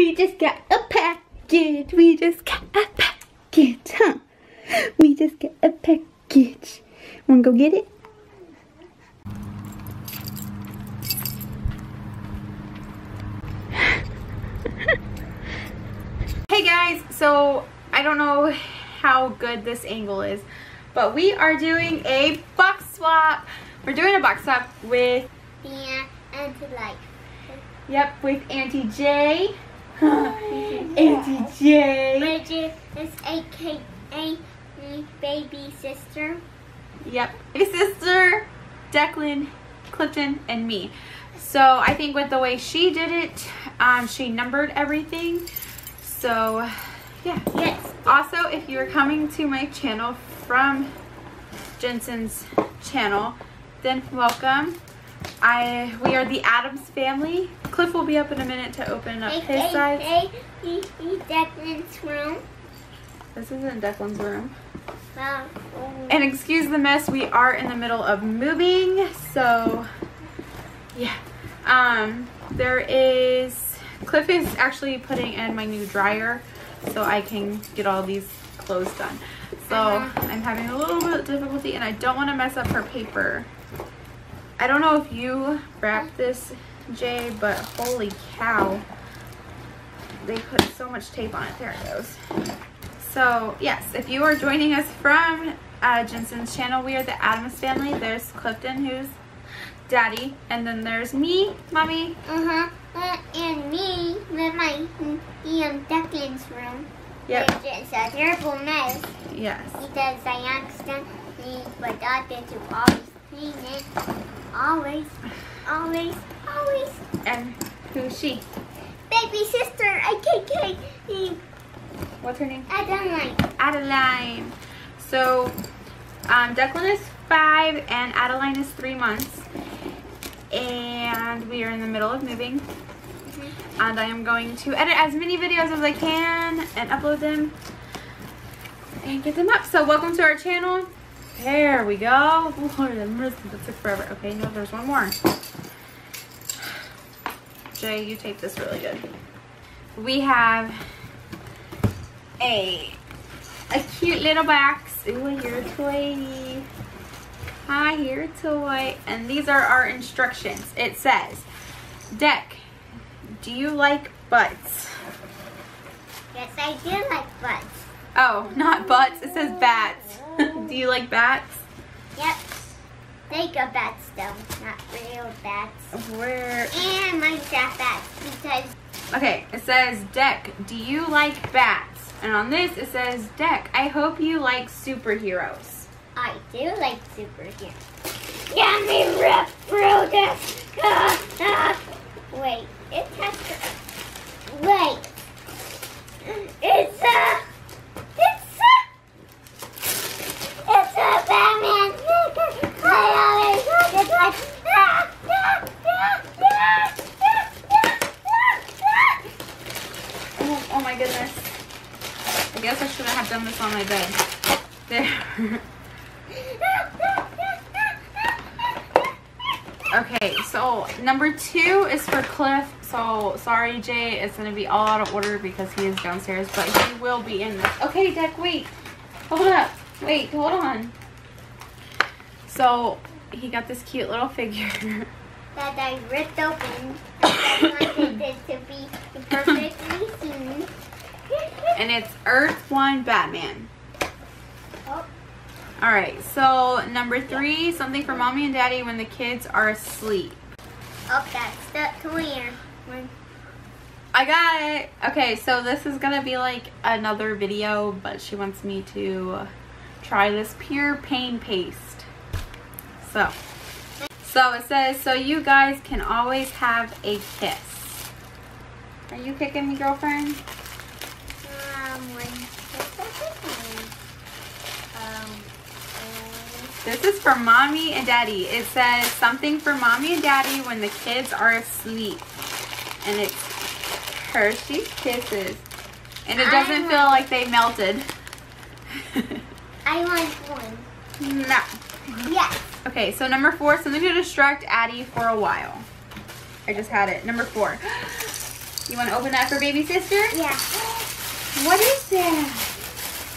We just got a package. We just got a package, huh? We just got a package. Wanna go get it? hey guys, so I don't know how good this angle is, but we are doing a box swap. We're doing a box swap with Yeah, and to like. Yep, with Auntie J. Auntie J. Bridget is AKA my baby sister. Yep. My sister, Deklan, Clifton, and me. So I think with the way she did it, um, she numbered everything. So yeah. Yes. Also, if you're coming to my channel from Jensen's channel, then welcome. I we are the Adams family. Cliff will be up in a minute to open up his side. AKA he, he Deklan's room. This isn't Deklan's room. And excuse the mess, we are in the middle of moving, so yeah. Um, there is, Cliff is actually putting in my new dryer so I can get all these clothes done. So Uh-huh. I'm having a little bit of difficulty and I don't want to mess up her paper. I don't know if you wrap this, Jay, but holy cow. They put so much tape on it. There it goes. So yes, if you are joining us from uh, Jensen's channel, we are the Adams family. There's Clifton, who's daddy, and then there's me, mommy. uh-huh. Uh, and me with my um, Deklan's room. Yep. Is a terrible mess Yes. because I accidentally forgot to always clean it. Always, always, always. And who's she? Baby sister, I can't AKA What's her name? Adaline. Adaline. So, um, Deklan is five and Adaline is three months. And we are in the middle of moving. And I am going to edit as many videos as I can and upload them and get them up. So welcome to our channel. There we go. Lord have mercy, that took forever. Okay, no, there's one more. Jay, you tape this really good. We have a a cute little box. Ooh, I hear a toy. I hear a toy. And these are our instructions. It says, Deck, do you like butts? Yes, I do like butts. Oh, not butts. It says bats. do you like bats? Yep. They a bat though, not real bats. Where? And mine's got bats because Okay, it says, Deck, do you like bats? And on this, it says, Deck, I hope you like superheroes. I do like superheroes. Let me rip through this. Ah, ah. Wait, it has to. Wait. It's a. It's a. It's a Batman. I always wanted one. Ah, ah, ah, ah, ah, ah, ah, Oh, oh my goodness. I guess I shouldn't have done this on my bed. There. Okay, so number two is for Cliff. So sorry, Jay, it's gonna be all out of order because he is downstairs, but he will be in this. Okay, Deck, wait. Hold up. Wait, hold on. So he got this cute little figure. that I ripped open. I wanted it to be perfectly seen. and it's Earth One Batman. All right, so number three, something for mommy and daddy when the kids are asleep. Oh, okay, step clear. I got it. Okay, so this is gonna be like another video, but she wants me to try this pure pain paste. So, so it says, so you guys can always have a kiss. Are you kicking me, girlfriend? This is for mommy and daddy. It says something for mommy and daddy when the kids are asleep. And it's Hershey's Kisses. And it doesn't feel like they melted. I want one. no. Yes. Okay, so number four, something to distract Addie for a while. I just had it. Number four. You want to open that for baby sister? Yeah. What is that?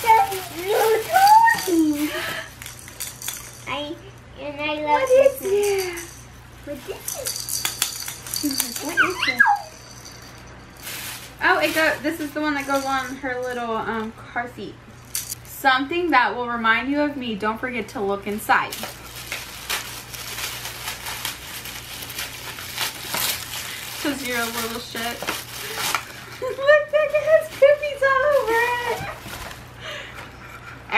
The new toy. I and I love What is this that? one. What is What is that? Oh, it go. This is the one that goes on her little um, car seat. Something that will remind you of me. Don't forget to look inside. Cause you're a little shit. look, Becca has cookies all over it.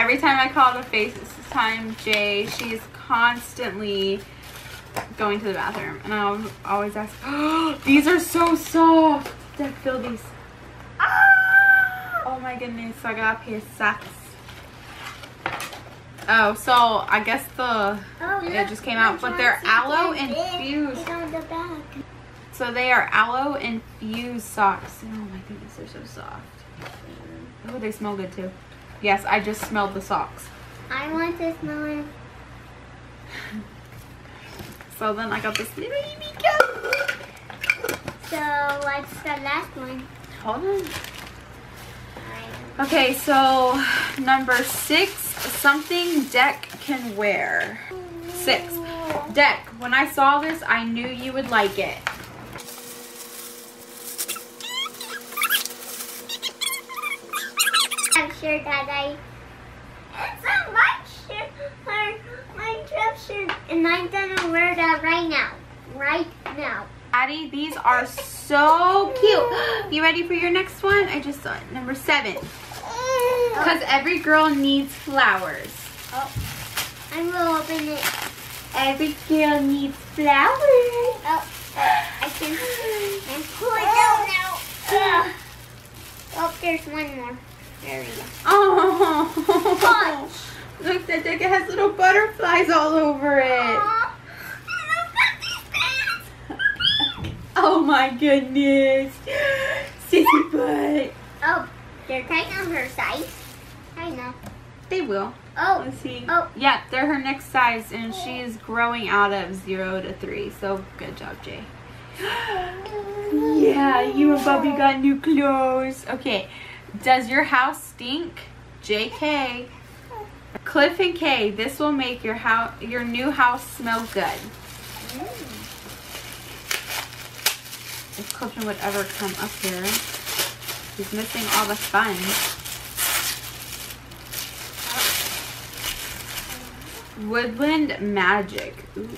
Every time I call to FaceTime Jay, she's constantly going to the bathroom, and I always ask, oh, "These are so soft." Dad, feel these. Ah! Oh my goodness, I got a pair of socks. Oh, so I guess the Oh, it look, just came out, but they're aloe infused. On the back. So they are aloe infused socks. Oh my goodness, they're so soft. Oh, they smell good too. Yes, I just smelled the socks. I want to smell it. So then I got this little baby cup. So what's the last one? Hold on. Okay, so number six, something Deck can wear. Six. Deck, when I saw this, I knew you would like it. I'm that I. It's a my shirt, my, my dress shirt, and I'm gonna wear that right now. Right now. Addie, these are so cute. You ready for your next one? I just saw it. Number seven. Mm. Because every girl needs flowers. Oh, I'm gonna open it. Every girl needs flowers. Oh, I can and pull it down now. Oh, there's one more. Go. Oh, look, that Deca has little butterflies all over it. Aw. I love these pants. Oh my goodness. Sissy butt. Oh, they're tight on her size. I know. They will. Oh, Let's see. Oh. Yeah, they're her next size, and she is growing out of zero to three. So good job, Jay. yeah, you and Bubby got new clothes. Okay, does your house stink? JK. Cliff and K, this will make your house, your new house smell good. If Clifton would ever come up here, he's missing all the fun. Woodland Magic. Ooh,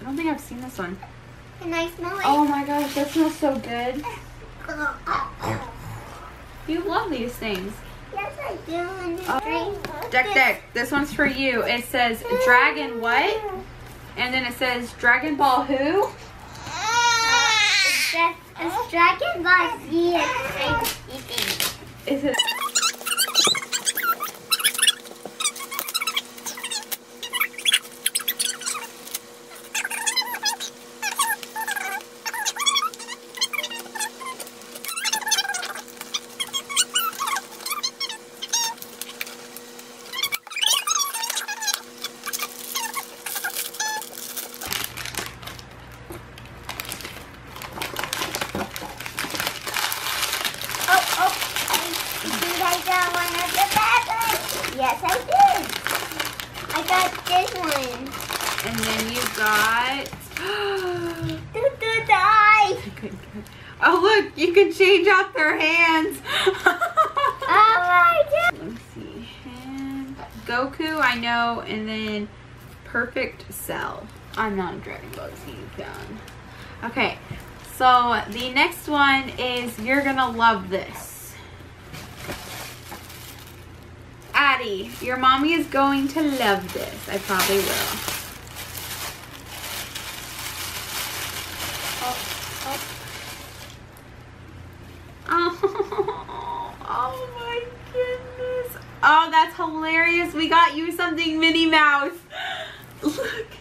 I don't think I've seen this one. can I smell it? Oh my gosh, that smells so good. You love these things. Yes, I do. Oh. Deck Deck, this one's for you. It says Dragon what? And then it says Dragon Ball who? It's it's Dragon Ball Z and Is it? Oh, oh. I think I got one of the bad ones. Yes, I did. I got this one. And then you got. Do. Good, good. Oh look, you can change out their hands. Oh my god. Let me see. And Goku, I know, and then Perfect Cell. I'm not a Dragon Ball Z fan. Okay, so the next one is you're gonna love this. Addie, your mommy is going to love this. I probably will. Oh, oh my goodness. Oh, that's hilarious. We got you something Minnie Mouse. Look.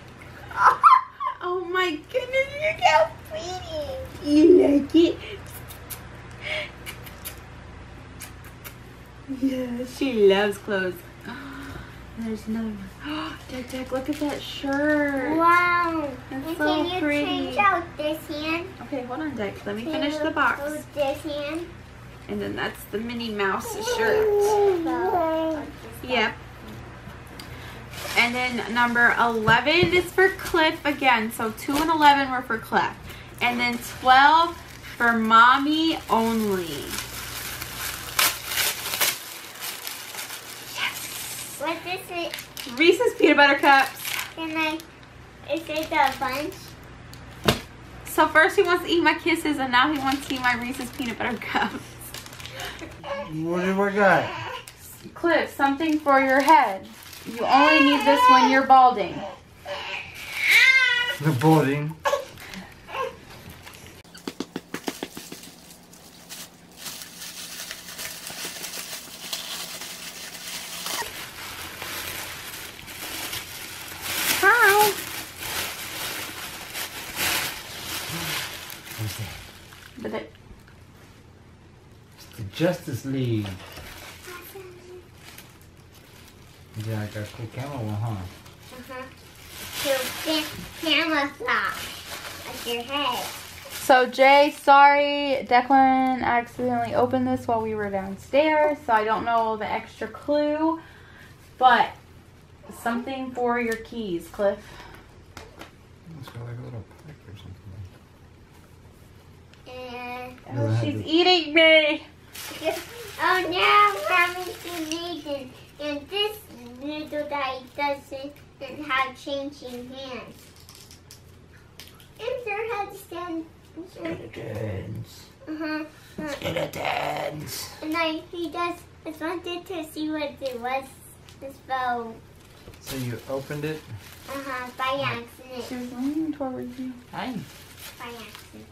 Oh my goodness, look how pretty. You like it? Yeah, she loves clothes. There's another one. Dick, Dick, look at that shirt. Wow. That's and so can you pretty. change out this hand? Okay, hold on, Dick. Let me Can finish the box. this hand? And then that's the Minnie Mouse shirt. So, Yep. And then number 11 is for Cliff again. So 2 and 11 were for Cliff. And then 12 for Mommy only. Yes. What is it? Reese's Peanut Butter Cups. Can I? Is it a bunch? So first he wants to eat my kisses and now he wants to eat my Reese's Peanut Butter Cups. What do I got? Cliff, something for your head. You only need this when you're balding. The balding. How? What's that? But The Justice League. Yeah, I got a cool camera one, huh? Uh-huh. So ca- camouflage. Your head. So Jay, sorry, Deklan accidentally opened this while we were downstairs, so I don't know the extra clue, but something for your keys, Cliff. It's got like a little pipe or something. And Oh, she's the- eating me. oh now I'm having to need it. And this little guy doesn't have changing hands. And their heads stand. Skeletons. Uh-huh. Uh, Skeletons. And I he just just wanted to see what it was. This bow. So you opened it? Uh-huh. By accident. She was leaning towards you. Hi. By accident.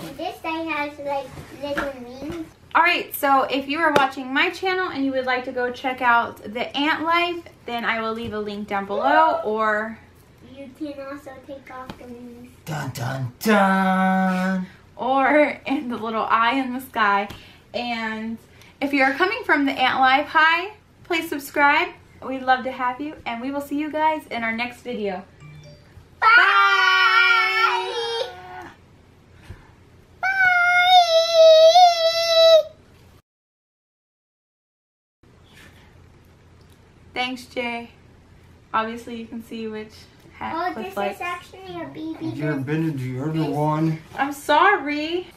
And this guy has like little wings. All right, so if you are watching my channel and you would like to go check out the ant life, then I will leave a link down below or You can also take off the wings. Dun dun dun. or in the little eye in the sky. And if you are coming from the Ant Life hi, please subscribe. We'd love to have you, and we will see you guys in our next video. Bye. Thanks, Jay. Obviously, you can see which hat Oh, Cliff this likes. is actually a BB You're gun. been to the one. I'm sorry.